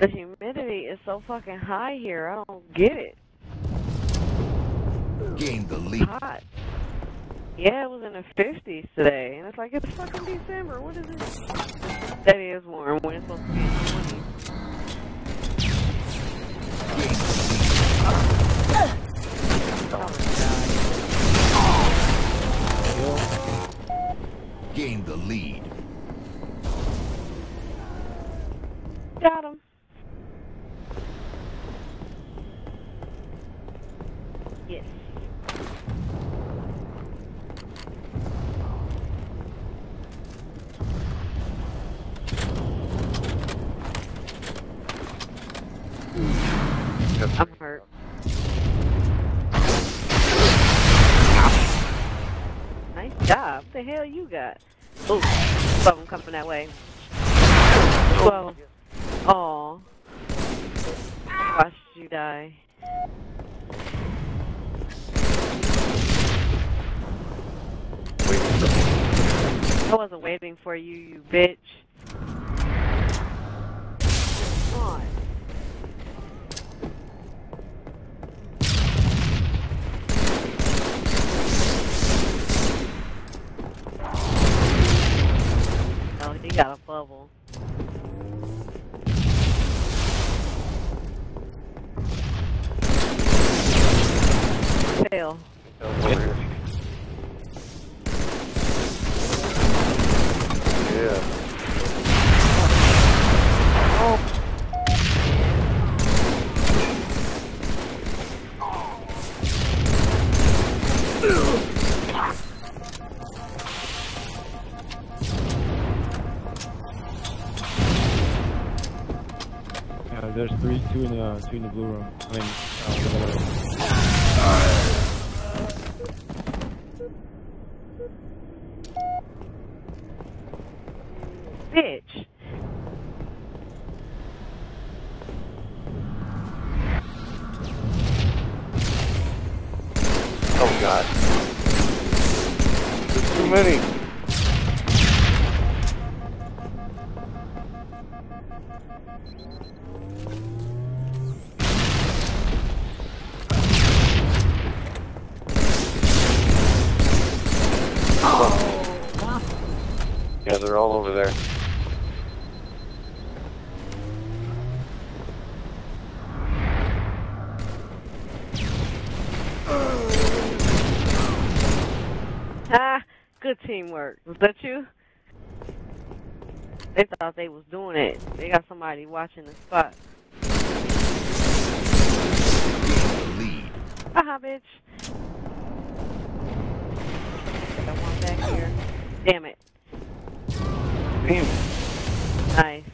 The humidity is so fucking high here. I don't get it. Gained the lead. Hot. Yeah, it was in the 50s today, and it's like it's fucking December. What is this? That is warm when it's supposed to be in the 20s. Oh my god. Gained the lead. Got him. I'm hurt. Nice job. What the hell you got? Ooh, of them coming that way. Oh. Well, Aw. Watched you die. I wasn't waiting for you, you bitch. Uh, there's three, two in the two in the blue room. I mean, uh, the other. Bitch. Oh god. There's too many. They're all over there. Ah, good teamwork. Was that you? They thought they was doing it. They got somebody watching the spot. Gained the lead. Haha, bitch. Got one back here. Damn it. Damn. Nice.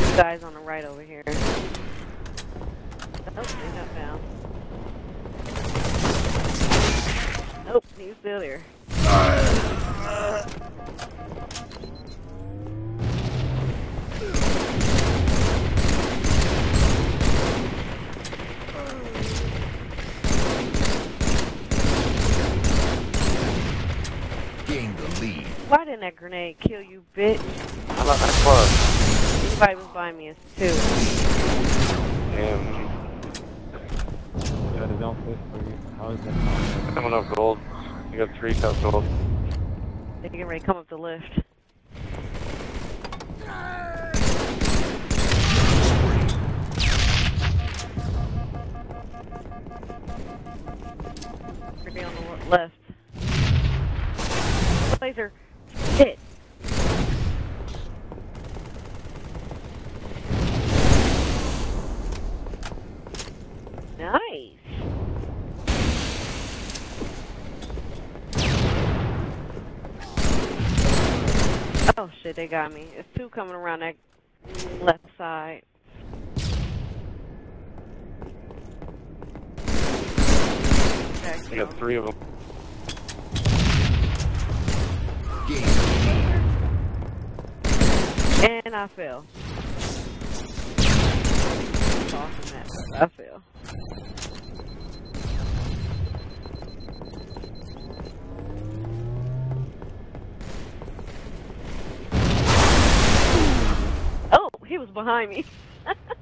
Two guys on the right over here. Oh, they got down. Nope, he's still there. That grenade kill you, bitch? How about that club? Anybody was buying me a two. Damn. Yeah, the zone fist for you. How is that? Coming up gold. You got three cup gold. They getting ready to come up the lift. They got me. It's two coming around that left side. You got three of them. Gained the lead. And I fell. I fell. Was behind me.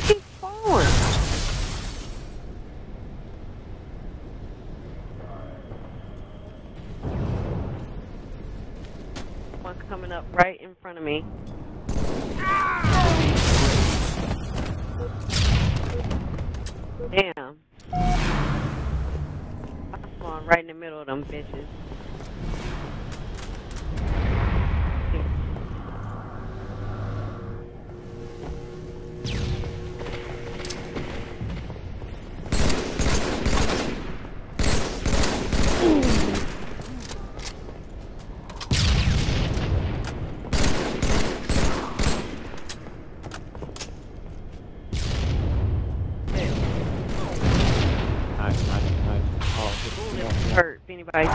keep falling? One coming up right in front of me. Damn. I spawned right in the middle of them bitches. Anybody.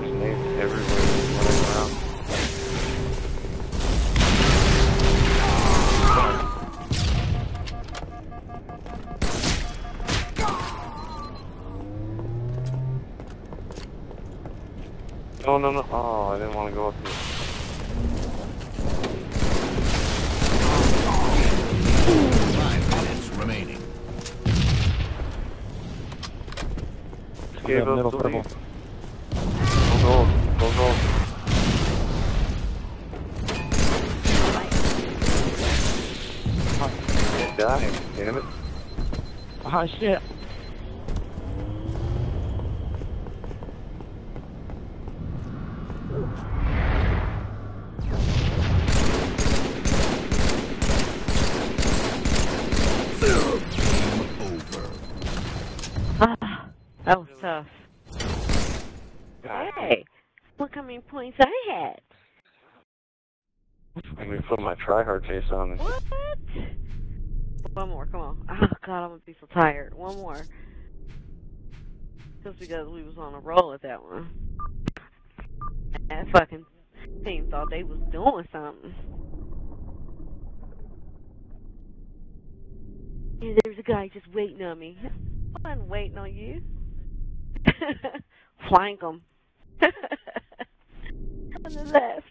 There's nades everywhere running around. No, no, no. Oh, I didn't want to go up here. Escape Yeah, up middle the purple. lead. Go gold. Go gold. Die, damn it. Ah, shit. Game over. Ah, that was tough. God. Hey, look how many points I had. Let me put my tryhard face on this. What? One more, come on. Oh god, I'm gonna be so tired. One more. Just because we was on a roll at that one. That fucking team thought they was doing something. And there's a guy just waiting on me. I wasn't waiting on you. Flank them. Look at that.